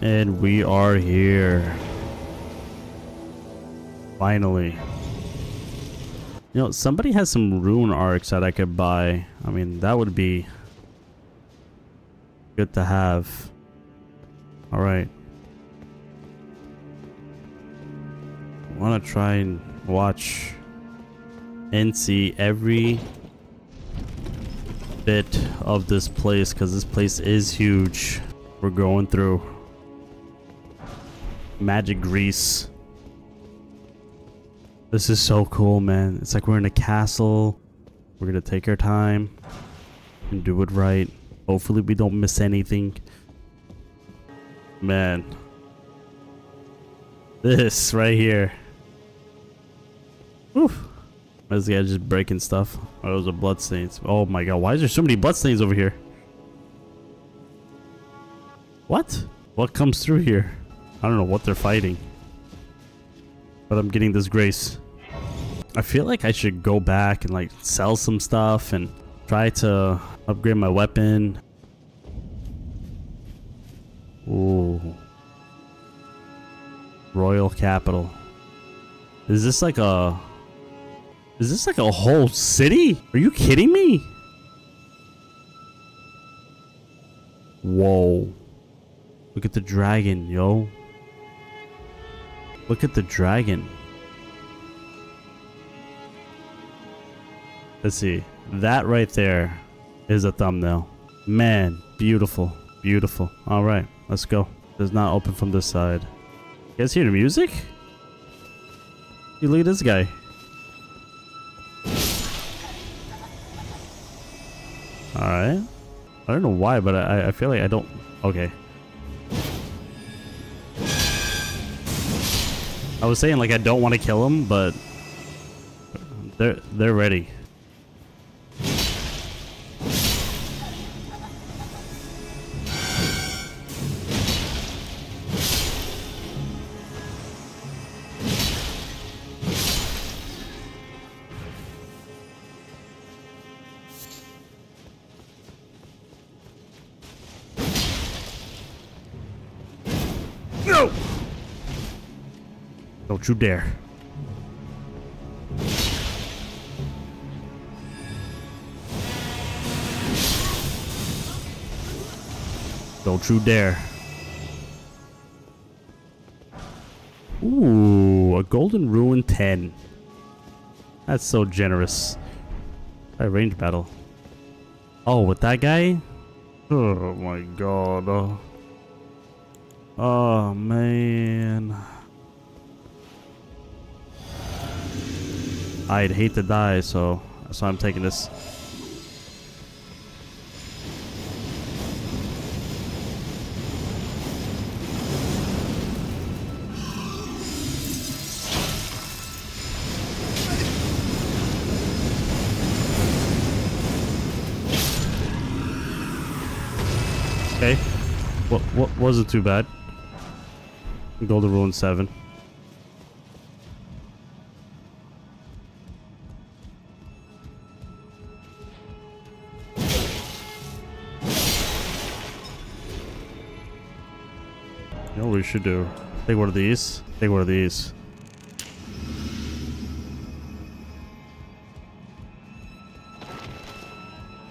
And we are here. Finally. You know, somebody has some rune arcs that I could buy. I mean, that would be good to have. Alright. I want to try and watch and see every bit of this place because this place is huge. We're going through magic Grease. This is so cool, man. It's like we're in a castle. We're gonna take our time and do it right. Hopefully we don't miss anything. Man. This right here. Oof. This guy just breaking stuff. Oh, those are bloodstains. Oh my god, why is there so many bloodstains over here? What? What comes through here? I don't know what they're fighting. But I'm getting this grace. I feel like I should go back and like sell some stuff and try to upgrade my weapon. Ooh. Royal Capital. Is this like a is this like a whole city? Are you kidding me? Whoa. Look at the dragon, yo. Look at the dragon. Let's see. That right there is a thumbnail. Man, beautiful. Beautiful. Alright, let's go. Does not open from this side. You guys hear the music? You look at this guy. Alright. I don't know why, but I, I feel like I don't... Okay. I was saying like I don't want to kill him, but they're they're ready. Don't you dare. Don't you dare. Ooh, a golden rune 10. That's so generous. A range battle. Oh, with that guy? Oh my god. Oh, oh man. I'd hate to die, so that's why I'm taking this. Okay. What what wasn't too bad. Golden Rune 7. You know what we should do? Take one of these. Take one of these.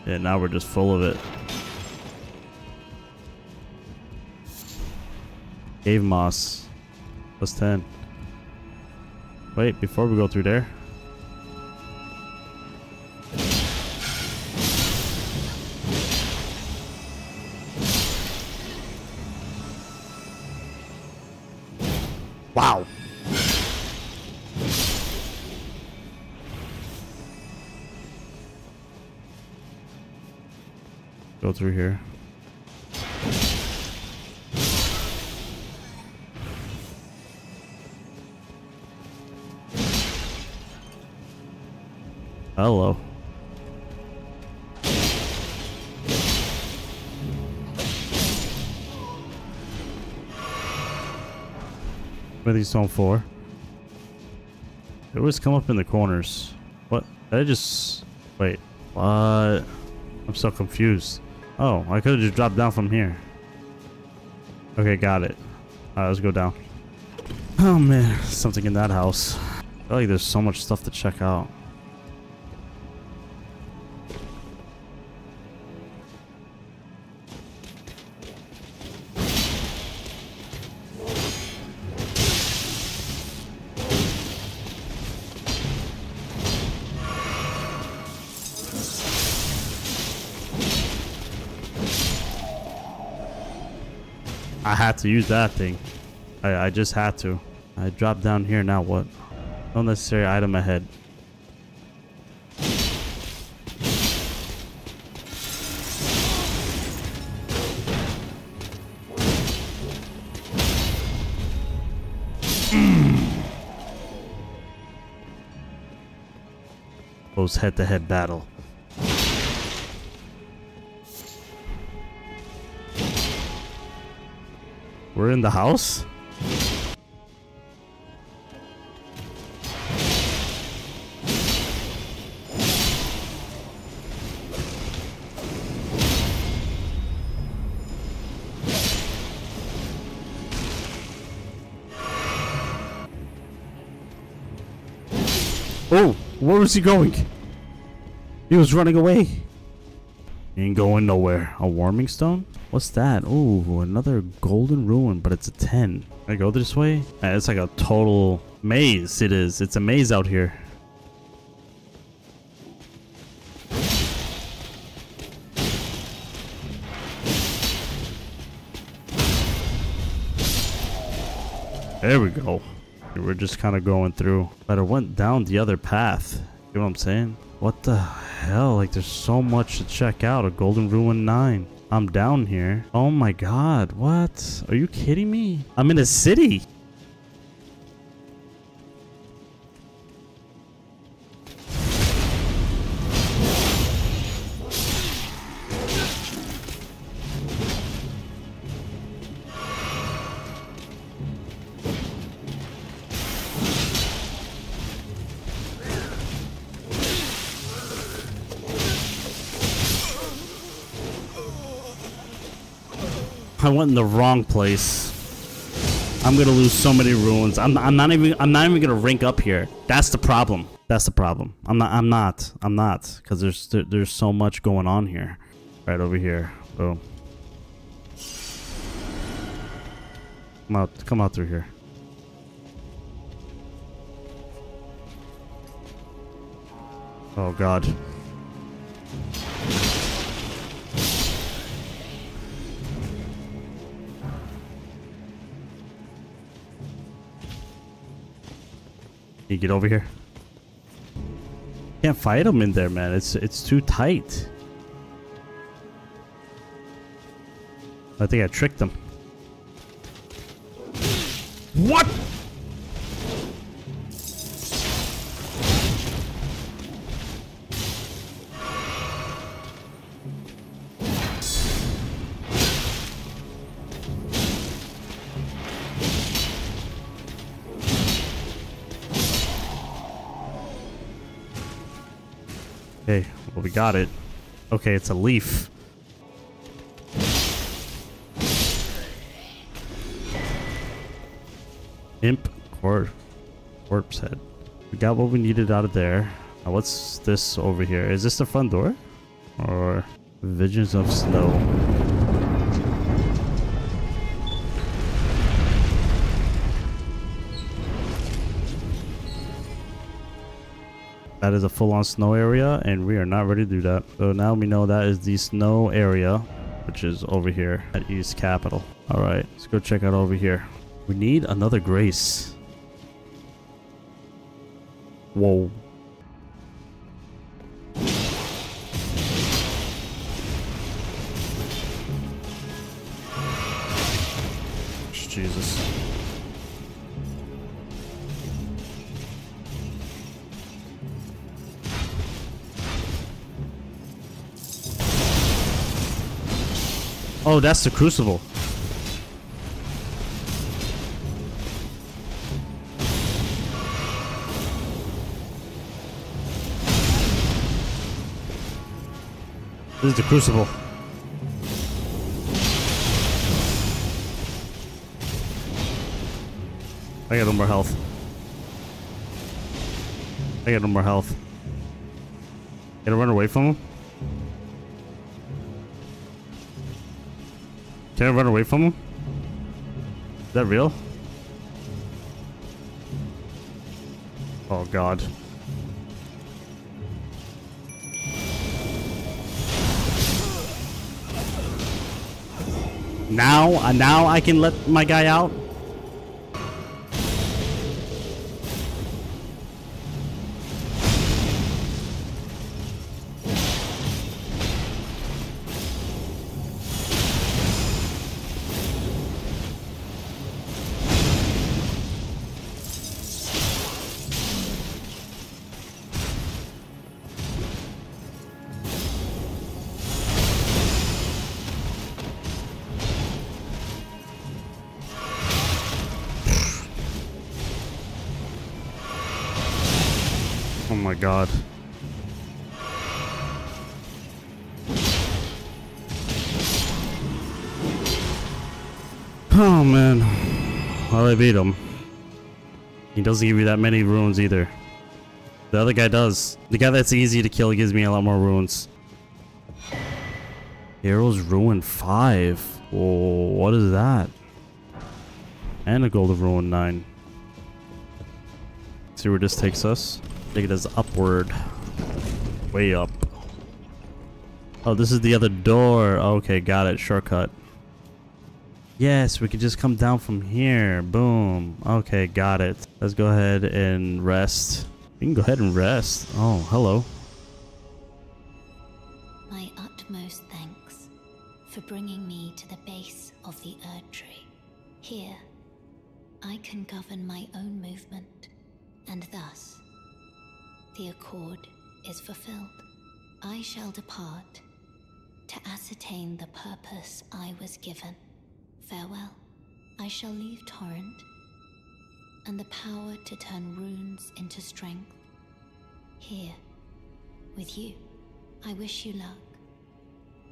Yeah, now we're just full of it. Cave moss. Plus 10. Wait, before we go through there. These on for? They always come up in the corners. What? Did I just... Wait. What? I'm so confused. Oh, I could have just dropped down from here. Okay, got it. Alright, let's go down. Oh man, something in that house. I feel like there's so much stuff to check out. I had to use that thing. I, I just had to. I dropped down here, now what? No necessary item ahead. Close head-to-head battle. We're in the house? Oh, where was he going? He was running away. Ain't going nowhere. A warming stone? What's that? Oh, another golden rune, but it's a 10. Can I go this way? Uh, It's like a total maze. It is. It's a maze out here. There we go. We're just kind of going through. But I went down the other path. You know what I'm saying? What the hell? Like, there's so much to check out. A Golden Rune 9. I'm down here. Oh my god. What? Are you kidding me? I'm in a city. I went in the wrong place. I'm gonna lose so many runes. I'm, I'm not even I'm not even gonna rank up here. That's the problem. That's the problem. I'm not I'm not I'm not because there's there, there's so much going on here. Right over here. Boom. Come out come out through here. Oh god. You get over here. Can't fight him in there, man. It's it's too tight. I think I tricked him. What? Got it. Okay, it's a leaf. Imp cor corpse head. We got what we needed out of there. Now what's this over here? Is this the front door? Or visions of snow? That is a full-on snow area, and we are not ready to do that. So now we know that is the snow area, which is over here at East Capital. All right, let's go check out over here. We need another grace. Whoa. Oh, that's the crucible. This is the crucible. I got no more health. I got no more health. I run away from him? Can I run away from him? Is that real? Oh god. Now, uh, now I can let my guy out? God. Oh man. Well, I beat him. He doesn't give you that many runes either. The other guy does. The guy that's easy to kill gives me a lot more runes. Hero's Rune 5. Oh, what is that? And a Golden Rune 9. See where this takes us? Take it as upward. Way up. Oh, this is the other door. Okay, got it. Shortcut. Yes, we can just come down from here. Boom. Okay, got it. Let's go ahead and rest. We can go ahead and rest. Oh, hello. My utmost thanks for bringing me to the base of the Erd Tree. Here, I can govern my own movement, and thus, the accord is fulfilled. I shall depart to ascertain the purpose I was given. Farewell. I shall leave Torrent and the power to turn runes into strength. Here, with you, I wish you luck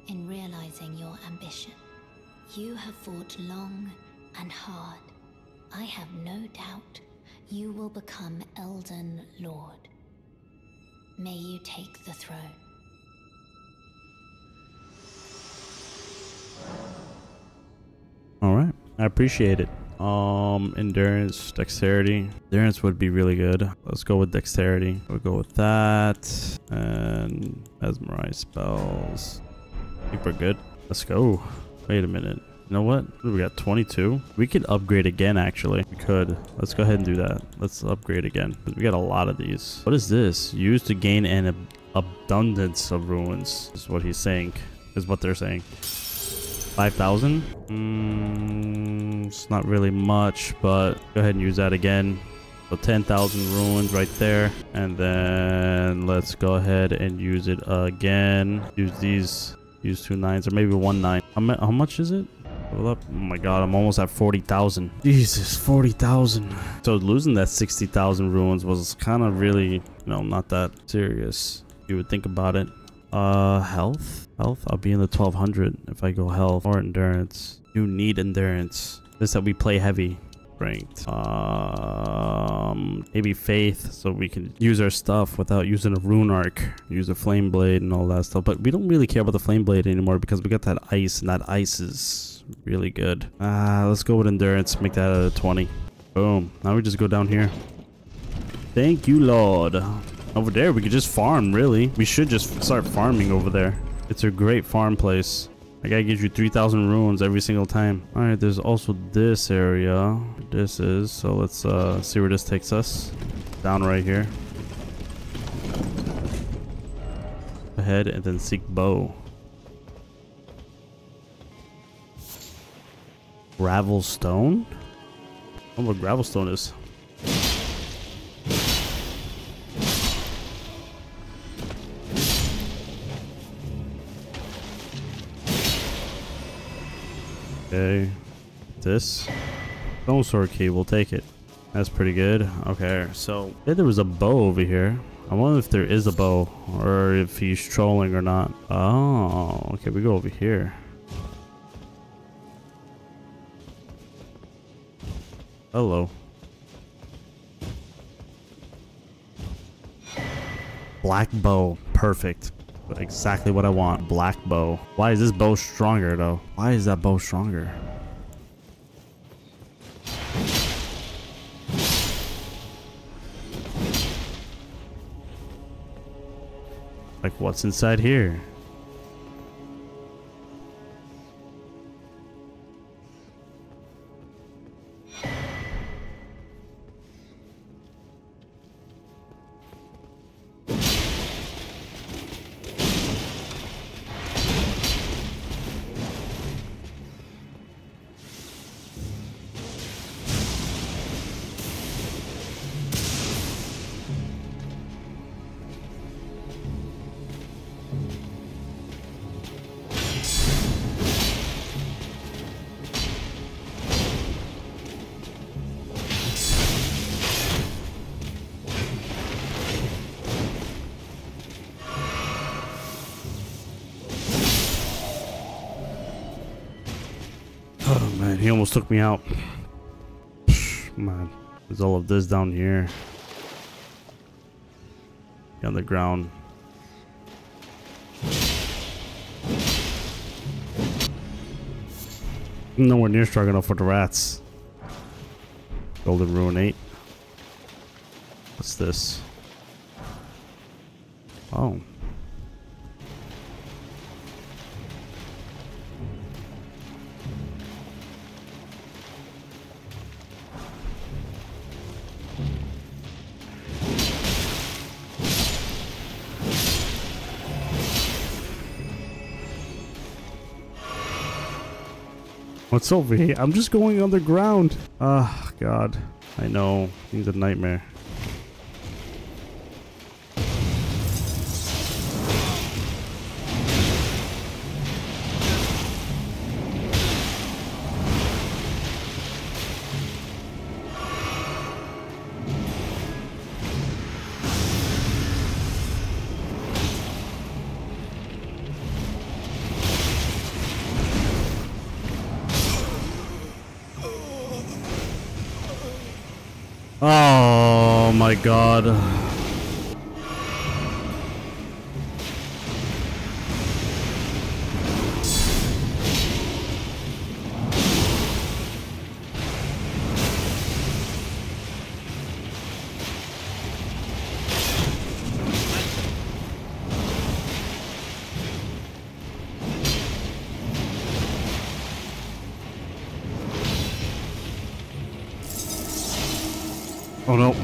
in realizing your ambition. You have fought long and hard. I have no doubt you will become Elden Lord. May you take the throne. All right. I appreciate it. Um, endurance, dexterity. Endurance would be really good. Let's go with dexterity. We'll go with that. And memorize spells. I think we're good. Let's go. Wait a minute. Know what? We got 22. We could upgrade again, actually. We could. Let's go ahead and do that. Let's upgrade again. We got a lot of these. What is this? Used to gain an ab abundance of runes, is what he's saying. Is what they're saying. 5,000? Mm, it's not really much, but go ahead and use that again. So 10,000 runes right there. And then let's go ahead and use it again. Use these. Use two nines or maybe one nine. How, how much is it? Oh my god, I'm almost at 40,000. Jesus, 40,000. So losing that 60,000 runes was kind of really, you know, not that serious. You would think about it. Uh, health? Health? I'll be in the 1200 if I go health or endurance. You need endurance. This that we play heavy ranked. Um, maybe faith so we can use our stuff without using a rune arc. Use a flame blade and all that stuff. But we don't really care about the flame blade anymore because we got that ice and that ice is really good. Uh, let's go with endurance. Make that a 20. Boom. Now we just go down here. Thank you, Lord. Over there, we could just farm, really. We should just start farming over there. It's a great farm place. That guy gives you 3,000 runes every single time. Alright, there's also this area. This is. So let's uh, see where this takes us. Down right here. Ahead and then seek bow. Gravel stone? I don't know what gravel stone is. Okay. This. Stone sword key, we'll take it. That's pretty good. Okay, so there was a bow over here. I wonder if there is a bow or if he's trolling or not. Oh, okay, we go over here. Hello. Black bow. Perfect. Exactly what I want. Black bow. Why is this bow stronger, though? Why is that bow stronger? Like, what's inside here? He almost took me out. Man, there's all of this down here. On the ground. Nowhere near strong enough for the rats. Golden Rune 8. What's this? Oh. What's over here? I'm just going underground. Ah, God. I know. He's a nightmare. God. Oh no.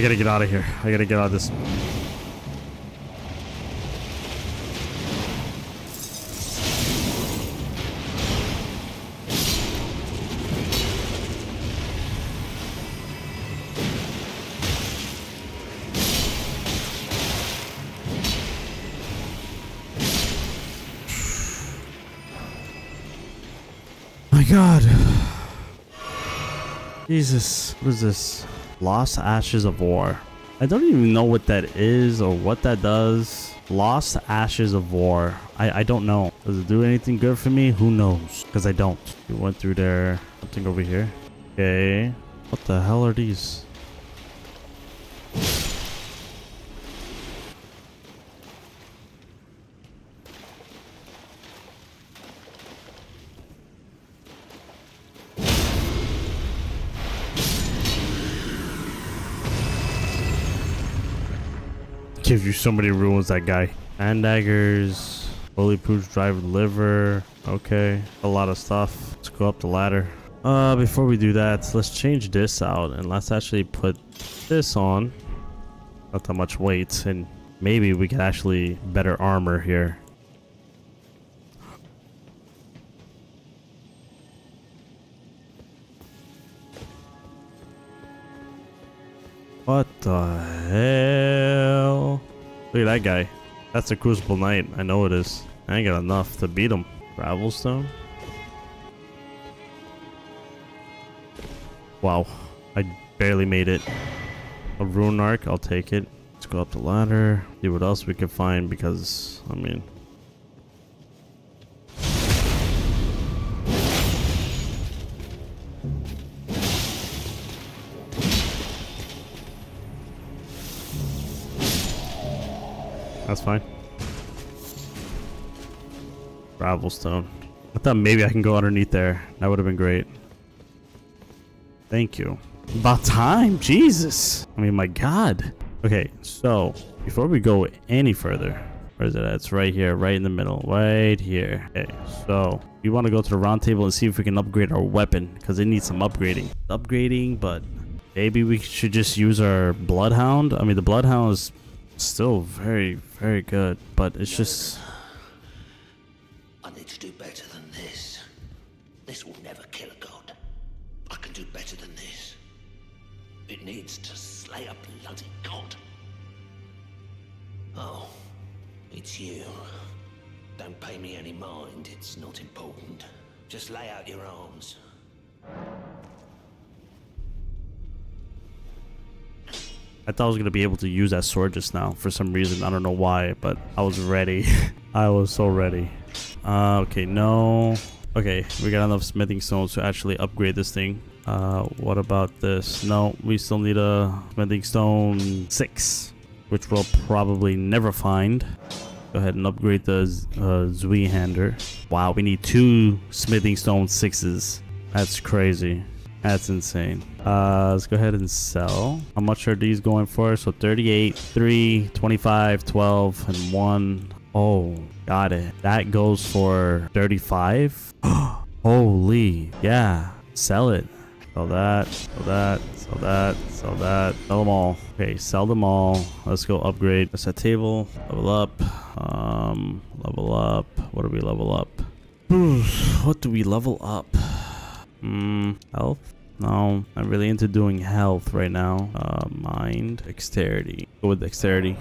I gotta get out of here. I gotta get out of this. My god. Jesus. What is this? Lost Ashes of War. I don't even know what that is or what that does. Lost Ashes of War. I, I don't know. Does it do anything good for me? Who knows? Because I don't. We went through there. Something over here. Okay. What the hell are these? Gives you so many runes, that guy. Hand daggers, fireproof dried liver. Okay, a lot of stuff. Let's go up the ladder. Uh, before we do that, let's change this out and let's actually put this on. Not that much weight, and maybe we can actually better armor here. What the hell? Look at that guy. That's a Crucible Knight. I know it is. I ain't got enough to beat him. Gravelstone? Wow. I barely made it. A Rune Arc, I'll take it. Let's go up the ladder. See what else we can find because, I mean... That's fine. Gravel stone. I thought maybe I can go underneath there. That would have been great. Thank you. About time. Jesus. I mean, my God. Okay, so before we go any further, where is it? It's right here, right in the middle, right here. Okay, so we want to go to the round table and see if we can upgrade our weapon because it needs some upgrading. Upgrading, but maybe we should just use our Bloodhound. I mean, the Bloodhound is still very, very good, but it's just... I need to do better than this. This will never kill a god. I can do better than this. It needs to slay a bloody god. Oh, it's you. Don't pay me any mind, it's not important. Just lay out your arms. I thought I was going to be able to use that sword just now for some reason. I don't know why, but I was ready. I was so ready. Uh, okay, no. Okay, we got enough smithing stones to actually upgrade this thing. Uh, what about this? No, we still need a smithing stone 6, which we'll probably never find. Go ahead and upgrade the uh, Zweihander. Wow, we need two smithing stone 6s. That's crazy. That's insane. Uh, let's go ahead and sell. How much are these going for? So 38, 3, 25, 12, and 1. Oh, got it. That goes for 35. Holy. Yeah. Sell it. Sell that. Sell that. Sell that. Sell that. Sell them all. Okay, sell them all. Let's go upgrade. Set table. Level up. Um, level up. What do we level up? what do we level up? Hmm, health? No, I'm really into doing health right now. Uh, mind, dexterity. Go with dexterity.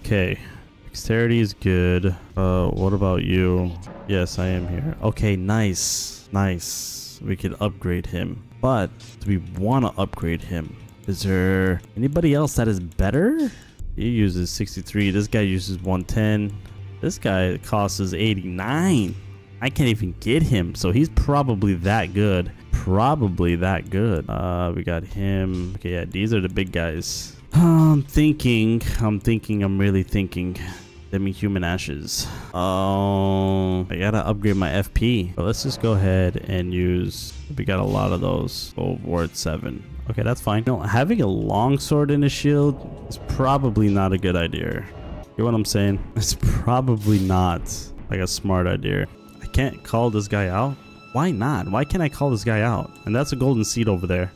Okay, dexterity is good. Uh, what about you? Yes, I am here. Okay, nice, nice. We can upgrade him, but do we want to upgrade him? Is there anybody else that is better? He uses 63. This guy uses 110. This guy costs 89. I can't even get him. So he's probably that good. Probably that good. Uh, we got him. Okay, yeah, these are the big guys. I'm thinking. I'm thinking. I'm really thinking. Demi-human ashes. Oh, I gotta upgrade my FP. But let's just go ahead and use. We got a lot of those. Oh, ward seven. Okay, that's fine. Know, having a long sword in a shield is probably not a good idea. You know what I'm saying? It's probably not like a smart idea. Can't call this guy out. Why not? Why can't I call this guy out? And that's a golden seed over there.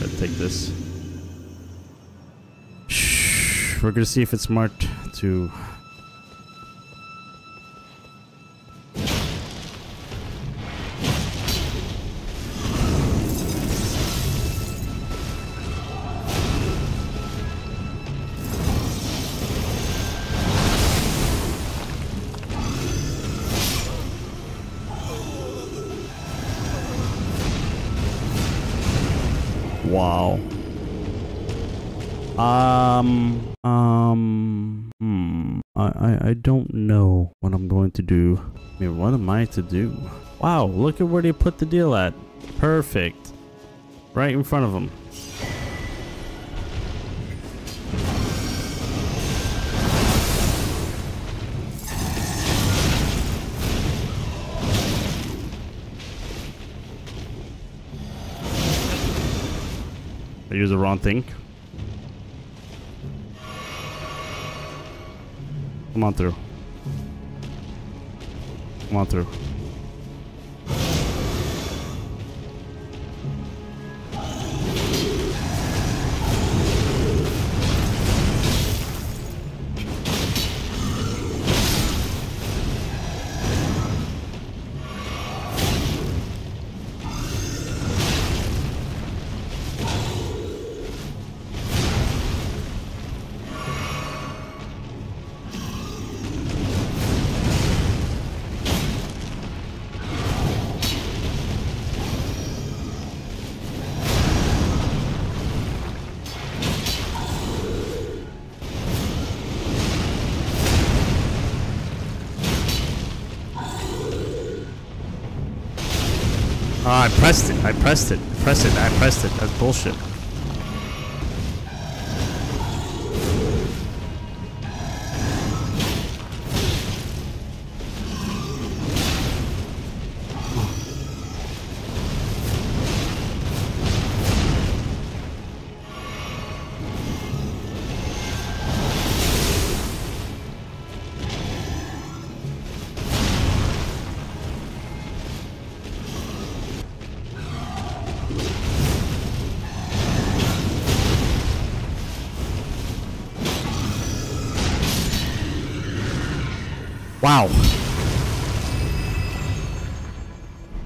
Gotta take this. We're gonna see if it's smart to To do? Wow! Look at where they put the deal at. Perfect. Right in front of them. I use the wrong thing. Come on through. Come on through. Oh, I pressed it. I pressed it. I pressed it. I pressed it. That's bullshit.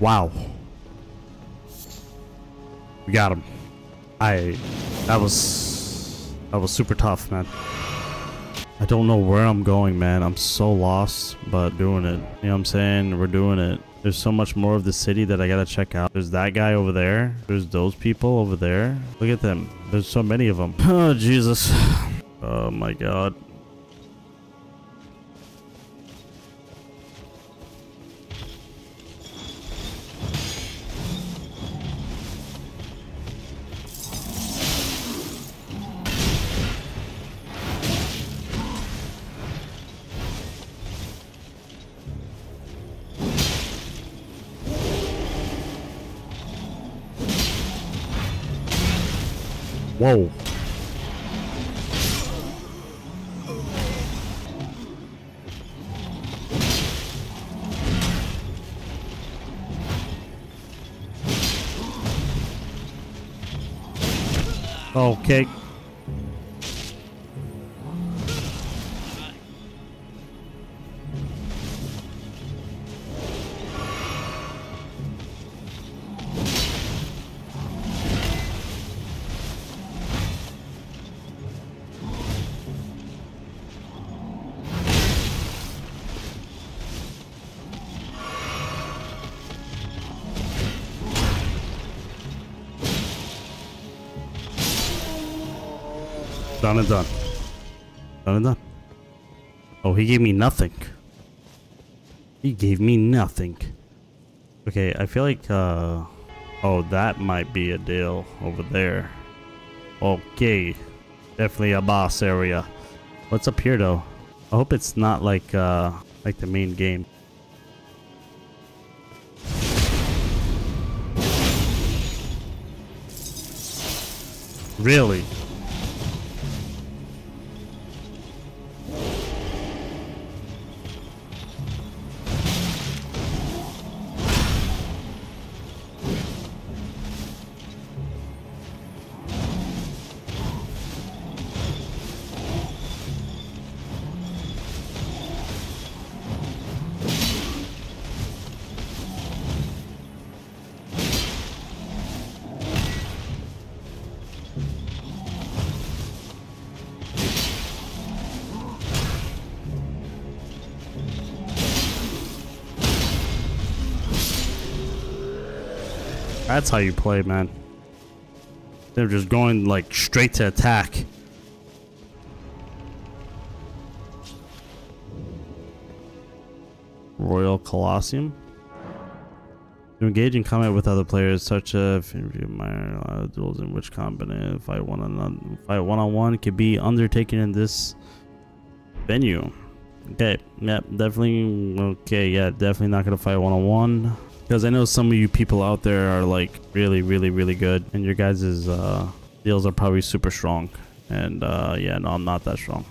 Wow. We got him. I that was that was super tough, man. I don't know where I'm going, man. I'm so lost, but doing it. You know what I'm saying? We're doing it. There's so much more of the city that I gotta check out. There's that guy over there. There's those people over there. Look at them. There's so many of them. Oh, Jesus. Oh, my God. Okay. Done and done. Done and done. Oh, he gave me nothing. He gave me nothing. Okay, I feel like, uh... Oh, that might be a deal over there. Okay. Definitely a boss area. What's up here, though? I hope it's not like, uh... Like the main game. Really? That's how you play, man. They're just going like straight to attack. Royal Colosseum. To engage in combat with other players, such as minor duels in which combat fight one on fight one on one can be undertaken in this venue. Okay, yeah, definitely. Okay, yeah, definitely not gonna fight one on one. Because I know some of you people out there are like really, really, really good. And your guys' uh, deals are probably super strong. And uh, yeah, no, I'm not that strong.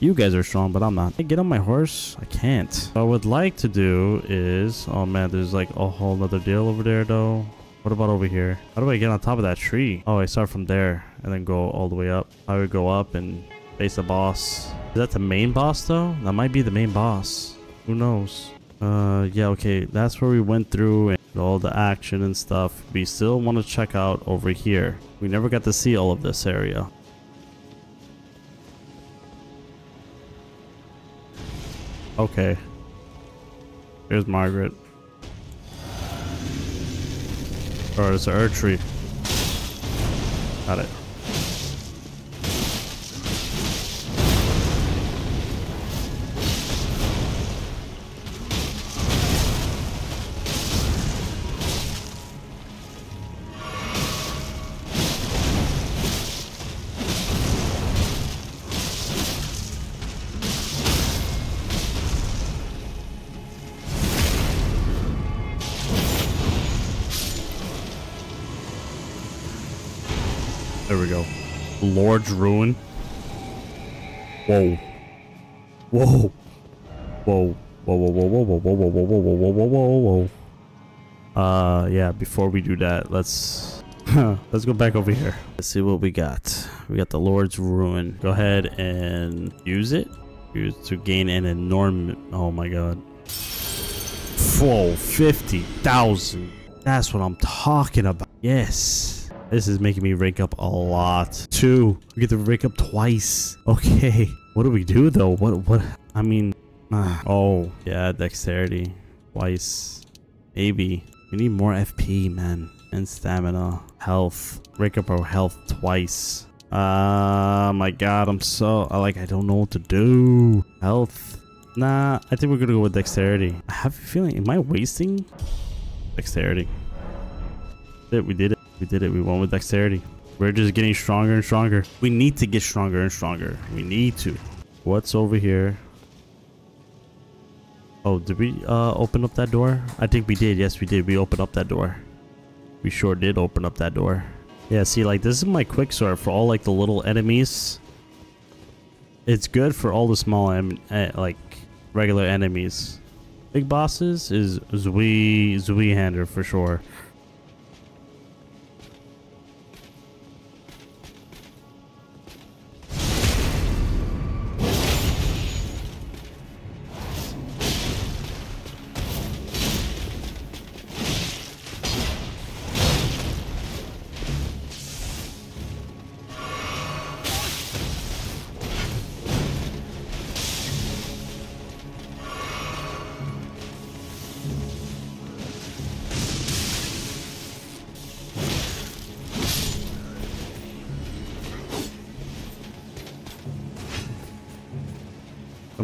You guys are strong, but I'm not. I get on my horse? I can't. What I would like to do is... Oh man, there's like a whole nother deal over there though. What about over here? How do I get on top of that tree? Oh, I start from there and then go all the way up. I would go up and face the boss. Is that the main boss though? That might be the main boss. Who knows? Uh, yeah, okay, that's where we went through and all the action and stuff. We still want to check out over here. We never got to see all of this area. Okay. Here's Margaret. Oh, it's an Erdtree. Got it. There we go. Lord's Rune. Whoa. Whoa. Whoa. Whoa, whoa, whoa, whoa, whoa, whoa, whoa, whoa, whoa, whoa, whoa, whoa, whoa. Uh, yeah, before we do that, let's... let's go back over here. Let's see what we got. We got the Lord's Rune. Go ahead and use it. Used to gain an enormous. Oh my god. Whoa, 50,000. That's what I'm talking about. Yes. This is making me rank up a lot. Two. We get to rank up twice. Okay. What do we do though? What, what? I mean, uh, oh, yeah, dexterity. Twice. Maybe. We need more FP, man. And stamina. Health. Rank up our health twice. Uh, my god, I'm so, I like, I don't know what to do. Health. Nah, I think we're gonna go with dexterity. I have a feeling, am I wasting dexterity? It, we did it. We did it. We won with dexterity. We're just getting stronger and stronger. We need to get stronger and stronger. We need to. What's over here? Oh, did we uh, open up that door? I think we did. Yes, we did. We opened up that door. We sure did open up that door. Yeah, see, like, this is my quick sword for all, like, the little enemies. It's good for all the small, em eh, like, regular enemies. Big bosses is Zui, Zweihander for sure.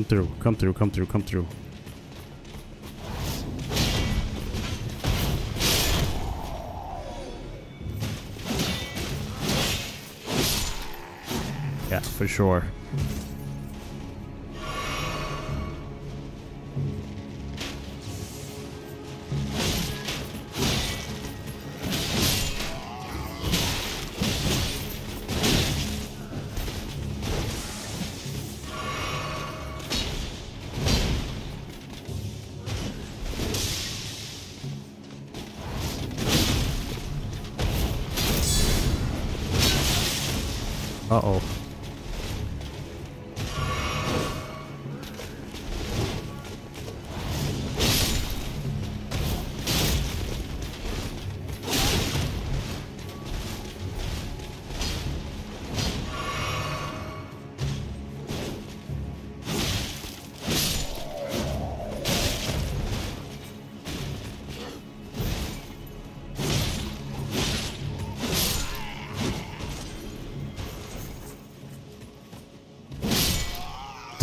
Come through, come through, come through, come through. Yeah, for sure.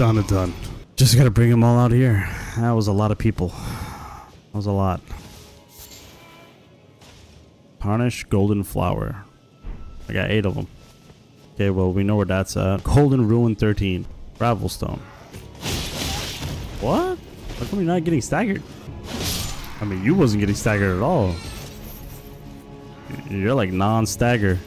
Done and done. Just gotta bring them all out here. That was a lot of people. That was a lot. Tarnish Golden Flower. I got eight of them. Okay, well, we know where that's at. Golden Rune 13. Gravelstone. What? How come you're not getting staggered? I mean, you wasn't getting staggered at all. You're like non-stagger.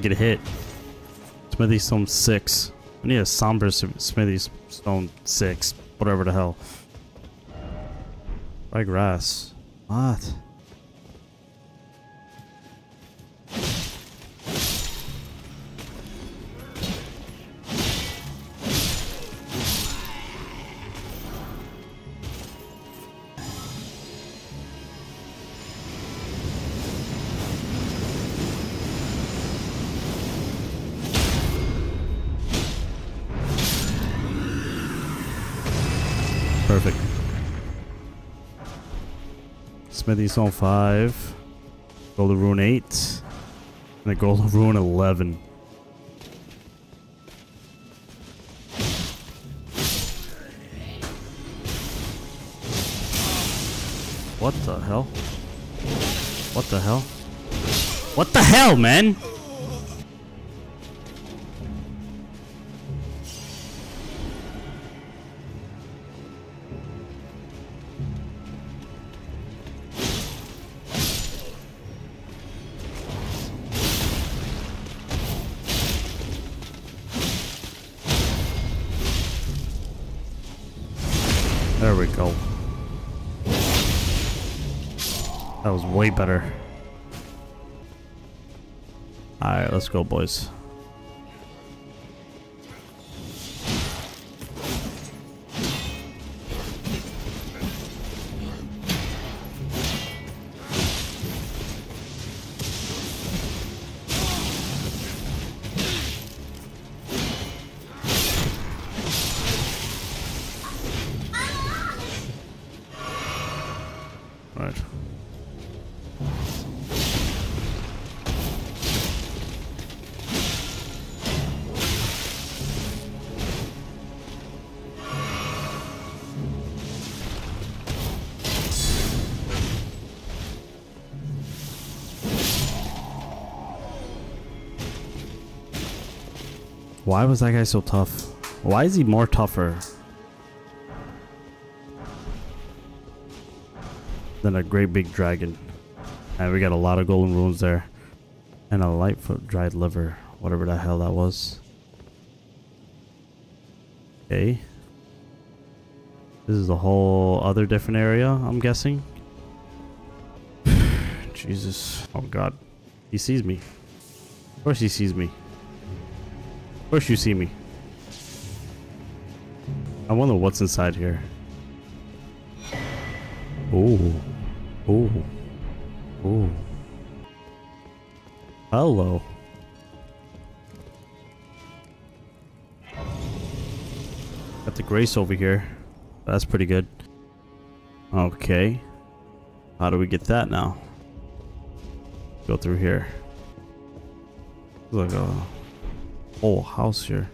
Get hit. Smithy Stone 6. I need a Somber Smithy Stone 6. Whatever the hell. Dry grass. What? Perfect. Smithy Stone 5. Golden Rune 8. And a Golden Rune 11. What the hell? What the hell? What the hell, man? Way better. Alright, let's go, boys. Why was that guy so tough? Why is he more tougher than a great big dragon? And we got a lot of golden runes there. And a lightfoot dried liver. Whatever the hell that was. Okay. This is a whole other different area, I'm guessing. Jesus. Oh god. He sees me. Of course he sees me. Of course you see me. I wonder what's inside here. Ooh. Ooh. Ooh. Hello. Got the grace over here. That's pretty good. Okay. How do we get that now? Go through here. A whole house here.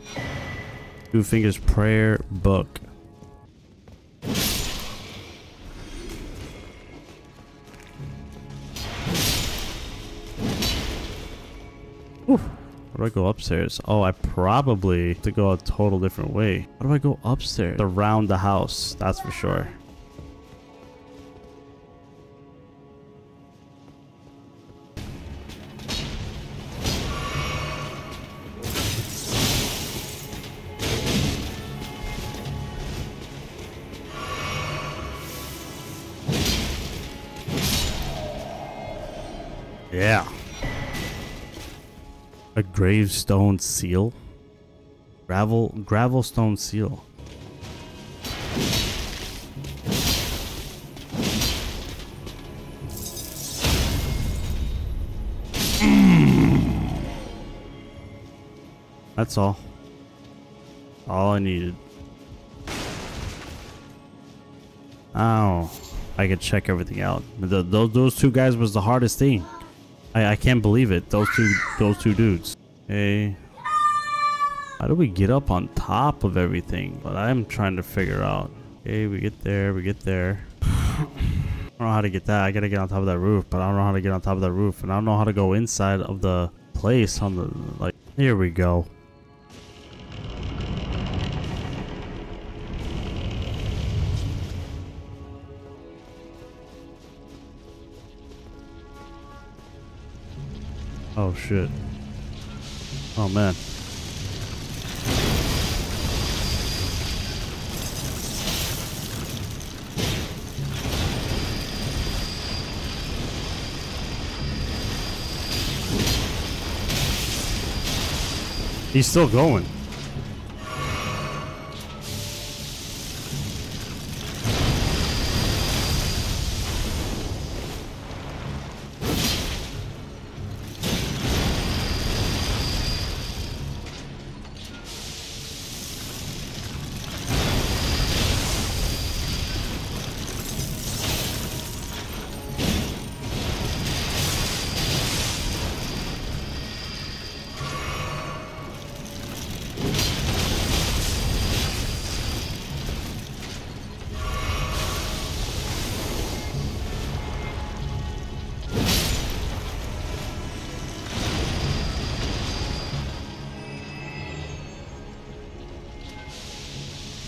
Two fingers prayer book. Whew. How do I go upstairs? Oh, I probably have to go a total different way. How do I go upstairs? Around the house, that's for sure. Gravestone seal? Gravel gravelstone seal. That's all. All I needed. Oh, I could check everything out. The, those those two guys was the hardest thing. I I can't believe it. Those two those two dudes. Hey, how do we get up on top of everything? But I'm trying to figure out. Okay, we get there. We get there. I don't know how to get that. I gotta get on top of that roof, but I don't know how to get on top of that roof, and I don't know how to go inside of the place on the like. Here we go. Oh shit. Oh man. He's still going.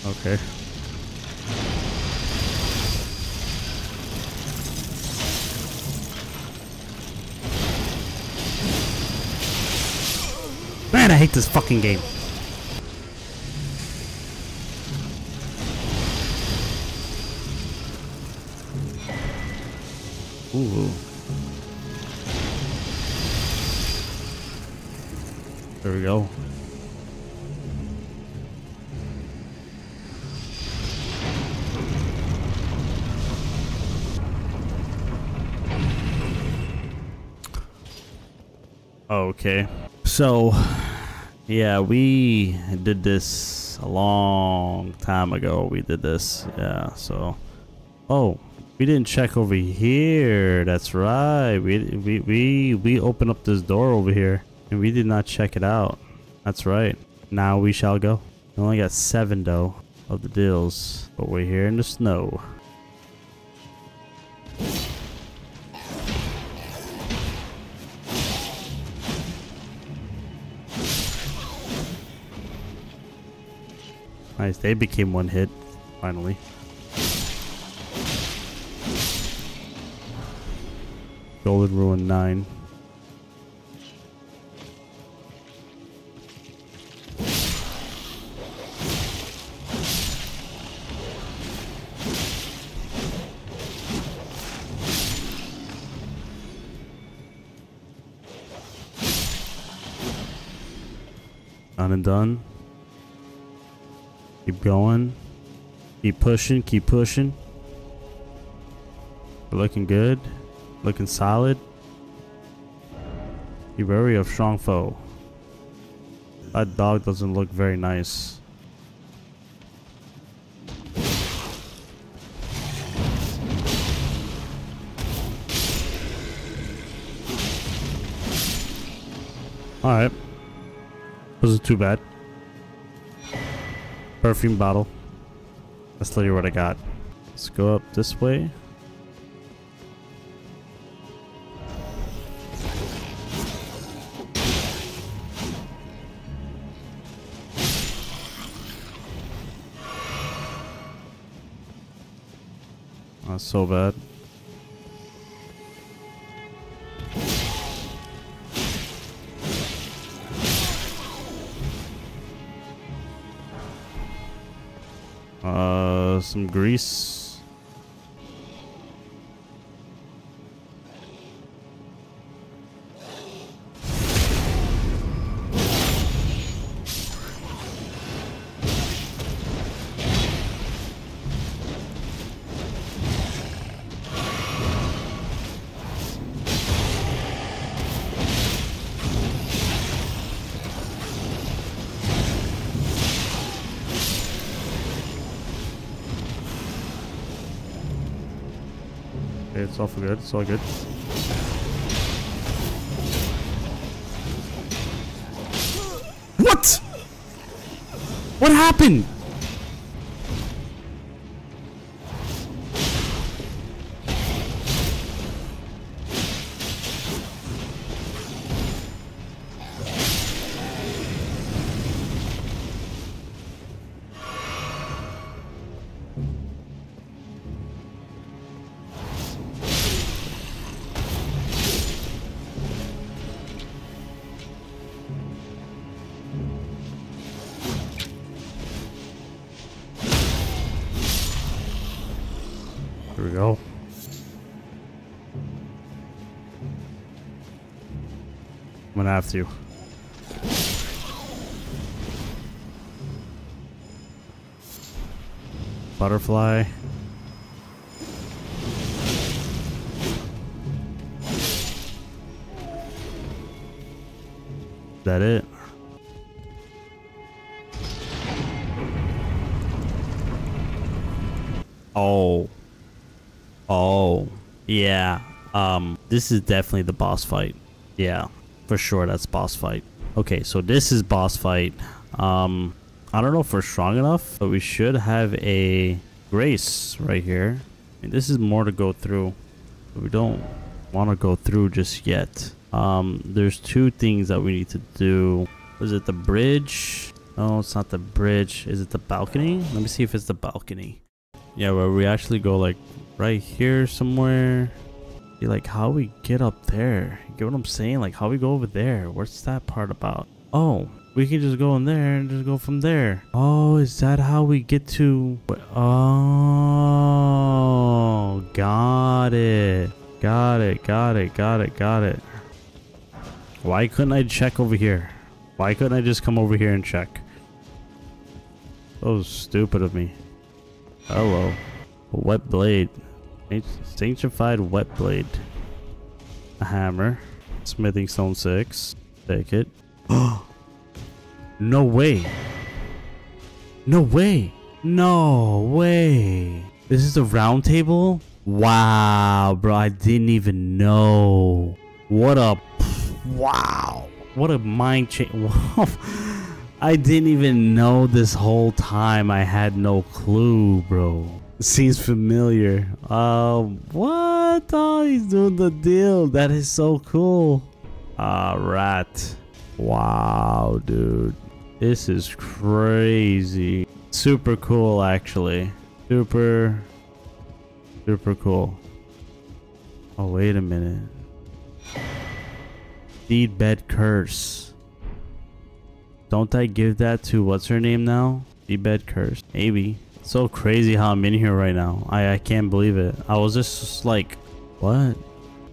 Okay. Man, I hate this fucking game. So, yeah, we did this a long time ago. We did this. Yeah, so. Oh, we didn't check over here. That's right. We we we we opened up this door over here and we did not check it out. That's right. Now we shall go. We only got seven though of the deals, but we're here in the snow. Nice. They became one hit finally. Golden Rune 9. Done and done. Keep going. Keep pushing, keep pushing. We're looking good. Looking solid. Be wary of strong foe. That dog doesn't look very nice. Alright. Wasn't too bad. Perfume bottle. Tell you what I got. Let's go up this way. Not so bad. Some grease. All good. It's all good. What? What happened? Have to. Butterfly. That it? Oh. Oh. Yeah. Um, this is definitely the boss fight. Yeah, for sure that's boss fight. Okay, so this is boss fight. Um, I don't know if we're strong enough, but we should have a grace right here. And this is more to go through. We don't want to go through just yet. Um, there's two things that we need to do. Is it the bridge No, it's not the bridge. Is it the balcony? Let me see if it's the balcony. Yeah, where we actually go like right here somewhere. Be like how we get up there. You get what I'm saying? Like how we go over there. What's that part about? Oh, we can just go in there and just go from there. Oh, is that how we get to... Oh, got it. Got it, got it, got it, got it. Why couldn't I check over here? Why couldn't I just come over here and check? So stupid of me. Hello. Whetblade. Sanctified Whetblade. A hammer. Smithing stone 6. Take it. no way. No way. No way. This is a round table? Wow, bro. I didn't even know. What a... Wow. What a mind change. I didn't even know this whole time. I had no clue, bro. Seems familiar. Uh, what? Oh, he's doing the deal. That is so cool. Uh, rat. Wow, dude. This is crazy. Super cool, actually. Super, super cool. Oh, wait a minute. Deed bed curse. Don't I give that to what's her name now? Deed bed curse. Maybe. So crazy how I'm in here right now. I, I can't believe it. I was just like, what?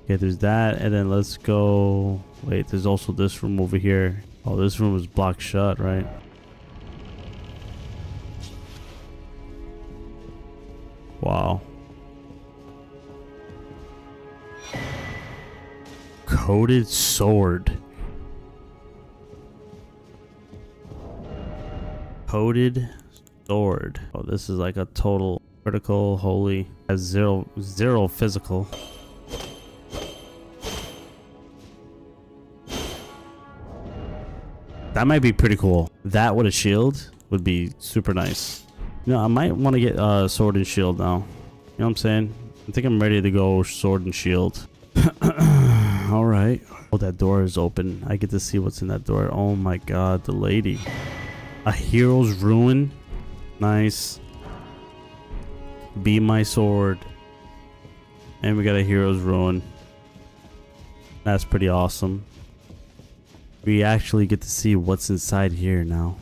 Okay, there's that. And then let's go. Wait, there's also this room over here. Oh, this room is blocked shut, right? Wow. Coded sword. Coded sword. Oh, this is like a total critical holy has zero zero physical. That might be pretty cool. That with a shield would be super nice. You know, I might want to get uh, sword and shield now. You know what I'm saying? I think I'm ready to go sword and shield. All right. Oh, that door is open. I get to see what's in that door. Oh my god, the lady. A Hero's Rune? Nice. Be my sword. And we got a Hero's Rune. That's pretty awesome. We actually get to see what's inside here now.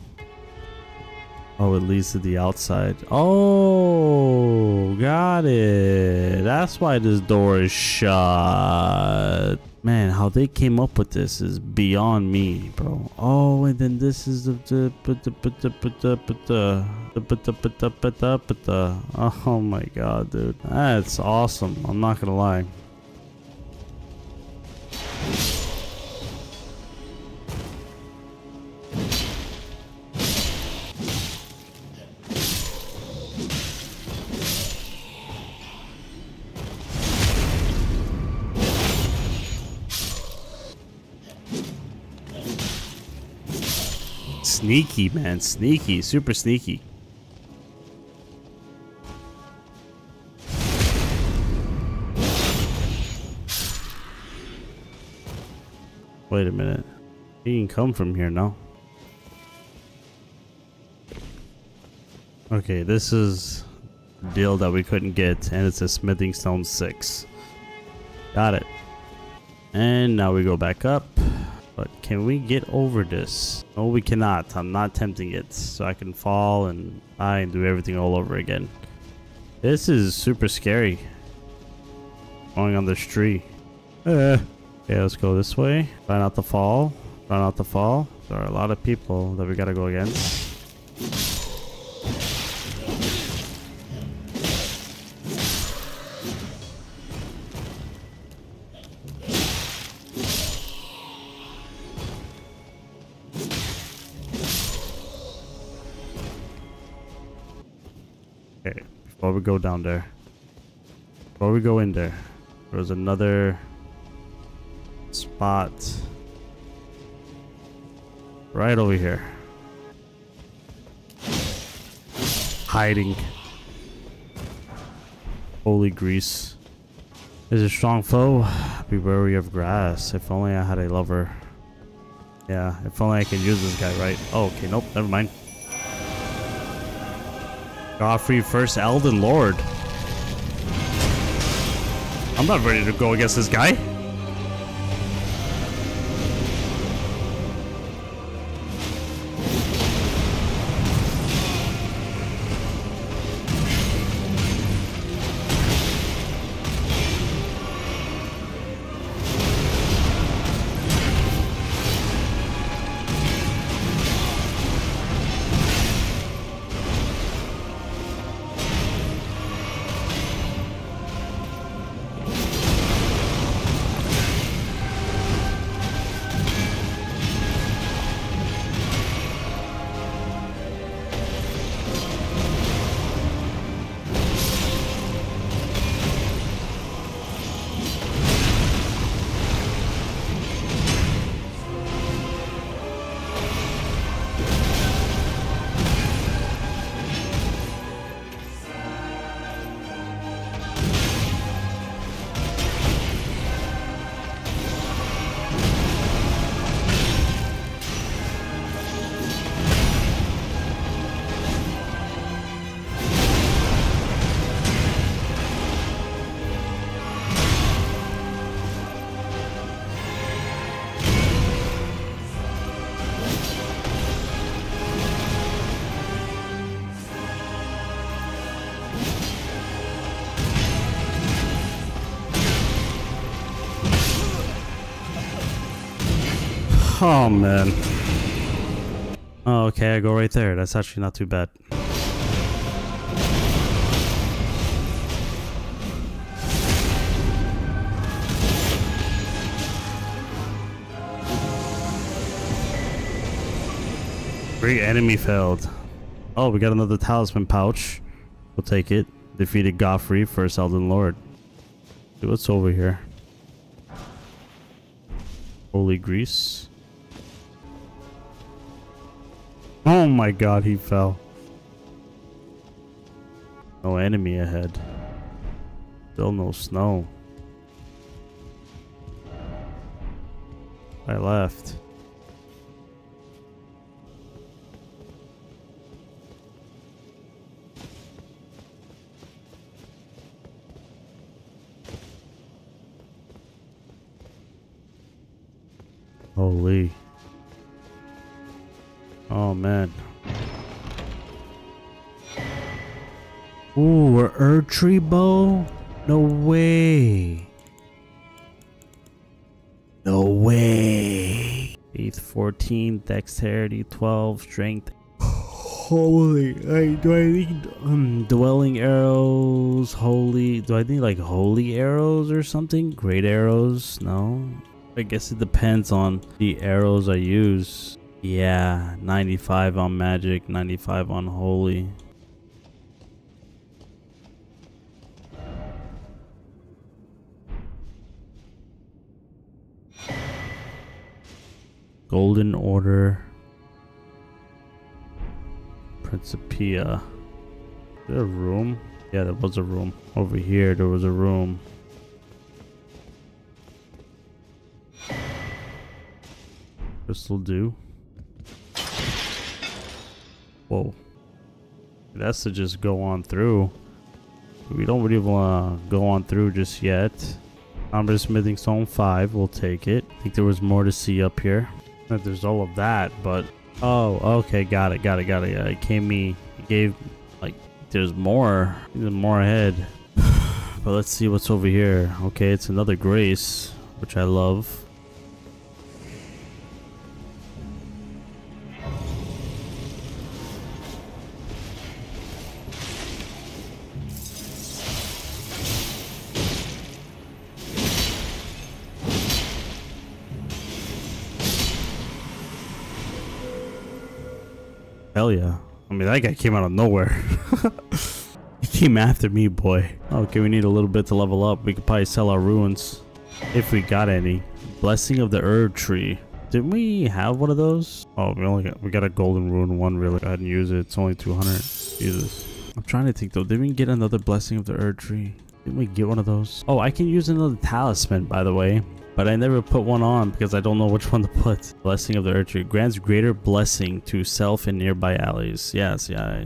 Oh, it leads to the outside. Oh, got it. That's why this door is shut. Man, how they came up with this is beyond me, bro. Oh, and then this is the Oh my god, dude. That's awesome. I'm not gonna lie. Sneaky, man. Sneaky. Super sneaky. Wait a minute. He can come from here now. Okay, this is deal that we couldn't get, and it's a smithing stone 6. Got it. And now we go back up. But can we get over this? No, we cannot. I'm not tempting it. So I can fall and I and do everything all over again. This is super scary. Going on this tree. Uh, okay, let's go this way. Try not to fall. Try not to fall. There are a lot of people that we gotta go against. Go down there. Before we go in there. There's another spot. Right over here. Hiding. Holy grease. Is a strong foe. Be wary of grass. If only I had a lover. Yeah, if only I can use this guy right. Oh, okay, nope, never mind. Godfrey, first Elden Lord. I'm not ready to go against this guy. Oh, man. Oh, okay, I go right there. That's actually not too bad. Great enemy failed. Oh, we got another talisman pouch. We'll take it. Defeated Godfrey, first Elden Lord. See what's over here. Holy grease. Oh my god, he fell. No enemy ahead. Still no snow. I left. Holy. Oh. Ooh, a Erdtree bow? No way. No way. Faith 14, dexterity 12, strength. Holy, I, do I need um, dwelling arrows? Holy, do I need like holy arrows or something? Great arrows? No. I guess it depends on the arrows I use. Yeah, 95 on magic, 95 on holy. Golden Order. Principia. Is there a room? Yeah, there was a room. Over here, there was a room. Crystal Dew. Whoa. That's to just go on through. We don't really want to go on through just yet. Somber Smithing Stone 5, we'll take it. I think there was more to see up here. That There's all of that, but... Oh, okay, got it, got it, got it. It came me, it gave, like, there's more. There's more ahead. but let's see what's over here. Okay, it's another Grace, which I love. Hell yeah. I mean, that guy came out of nowhere. he came after me, boy. Okay, we need a little bit to level up. We could probably sell our runes. If we got any. Blessing of the Erdtree. Didn't we have one of those? Oh, we only got, we got a golden rune one really. Go ahead and use it. It's only 200. Jesus. I'm trying to think though. Didn't we get another Blessing of the Erdtree? Didn't we get one of those? Oh, I can use another talisman, by the way. But I never put one on because I don't know which one to put. Blessing of the Erdtree grants greater blessing to self and nearby allies. Yes, yeah.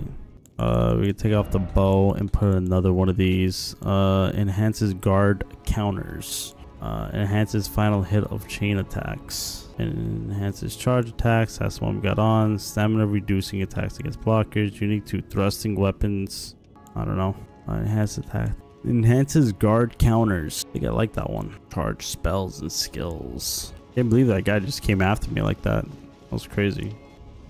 Uh, we can take off the bow and put another one of these. Uh, enhances guard counters. Uh, enhances final hit of chain attacks. Enhances charge attacks. That's one we got on. Stamina reducing attacks against blockers. Unique to thrusting weapons. I don't know. Uh, enhanced attack. Enhances guard counters. I think I like that one. Charge spells and skills. Can't believe that guy just came after me like that. That was crazy.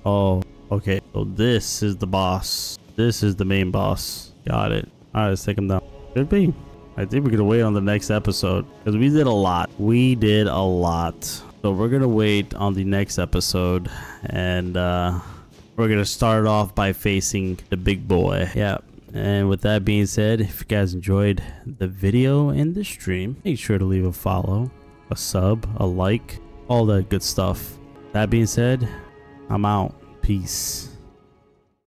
Oh, okay. So this is the boss. This is the main boss. Got it. Alright, let's take him down. Could be. I think we're gonna wait on the next episode. Because we did a lot. We did a lot. So we're gonna wait on the next episode. And uh we're gonna start off by facing the big boy. Yeah. And with that being said, if you guys enjoyed the video and the stream, make sure to leave a follow, a sub, a like, all that good stuff. That being said, I'm out. Peace.